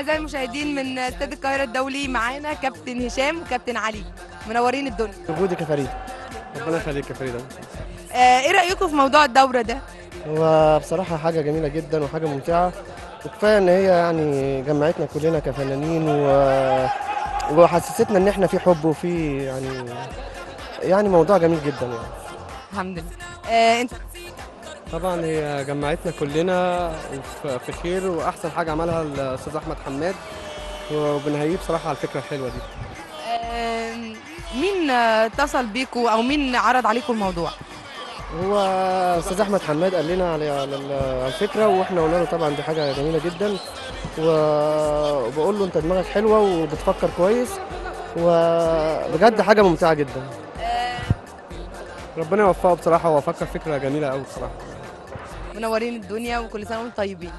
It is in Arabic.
المشاهدين من استاد القاهرة الدولي معانا كابتن هشام وكابتن علي. منورين الدنيا. وجودك يا فريد. ربنا يخليك يا فريده آه، إيه رأيكم في موضوع الدورة ده؟ هو بصراحة حاجة جميلة جدا وحاجة ممتعة. وكفاية إن هي يعني جمعتنا كلنا كفنانين و... وحسستنا إن إحنا في حب وفي يعني يعني موضوع جميل جدا يعني. الحمد لله. آه، انت طبعا هي جمعتنا كلنا في خير وأحسن حاجة عملها الأستاذ أحمد حماد وبنهييه بصراحة على الفكرة الحلوة دي. مين اتصل بيكم أو مين عرض عليكم الموضوع؟ هو أستاذ أحمد حماد قال لنا على الفكرة وإحنا قلنا له طبعا دي حاجة جميلة جدا وبقول له أنت دماغك حلوة وبتفكر كويس وبجد حاجة ممتعة جدا. ربنا يوفقه بصراحة هو فكر فكرة جميلة قوي بصراحة. منورين الدنيا وكل سنة وأنتم طيبين.